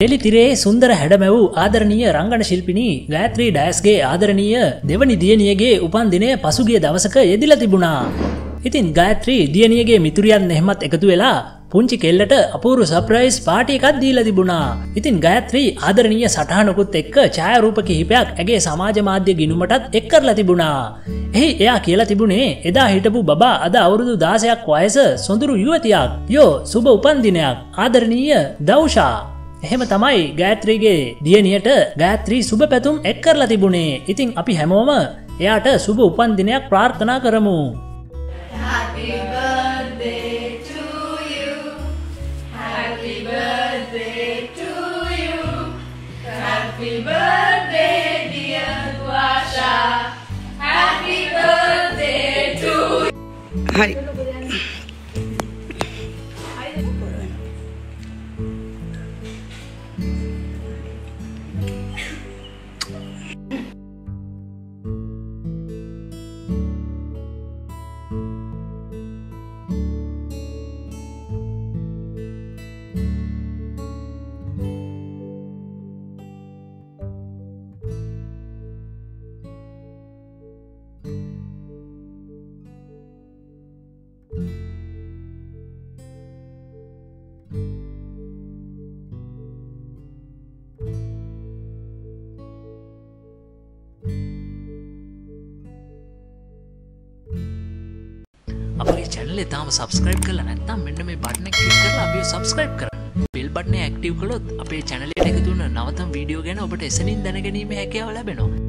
එලි තිරේ සුන්දර හැඩමැව් ආදරණීය රංගන ශිල්පිනී ගෑත්‍රී ඩෑස්ගේ ආදරණීය දෙවනි දියනියගේ උපන් දිනය පසුගිය දවසක යෙදිල තිබුණා. ඉතින් ගෑත්‍රී දියනියගේ මිතුරියන් එහෙමත් එකතු වෙලා පුංචි කෙල්ලට අපූරු සප්‍රයිස් පාටි එකත් දීල තිබුණා. ඉතින් ගයත්‍රී ආදරණීය සටහනකුත් එක්ක ඡායරූප කිහිපයක් ඇගේ සමාජ මාධ්‍ය ගිනුමටත් එක් කරලා තිබුණා. එහි එයා කියලා තිබුණේ එදා හිටපු බබා අද අවුරුදු දාසයක් වයස සොඳුරු යුවතියක්. යෝ සුබ උපන්දිනයක් ආදරණීය දෞෂා. එහෙම තමයි ගෑත්‍රීගේ දියනියට ගෑත්‍රී සුබ පැතුම් එක් කරලා තිබුණේ ඉතිං අපි හැමෝම එයාට සුබ උපන්දිනයක් ප්‍රාර්ථනා කරමු. Happy birthday to you. Happy birthday to you. Happy birthday, dear Dwasha. Happy birthday to you. は චැනල තාම සබස්ක්‍රයිබ් කල නැත්තම් මෙන්න මේ බට්න කලික් කරලා අපිය සබස්ක්‍රයිබ් කරන්න. බෙල් බට්න ඇක්ටව් කළොත් අපේ චැනලට එකතුන්න නවතම් වීඩියෝ ගැන ඔබට එසනින් දැනගැනීම හැකයාව ලැබෙනවා.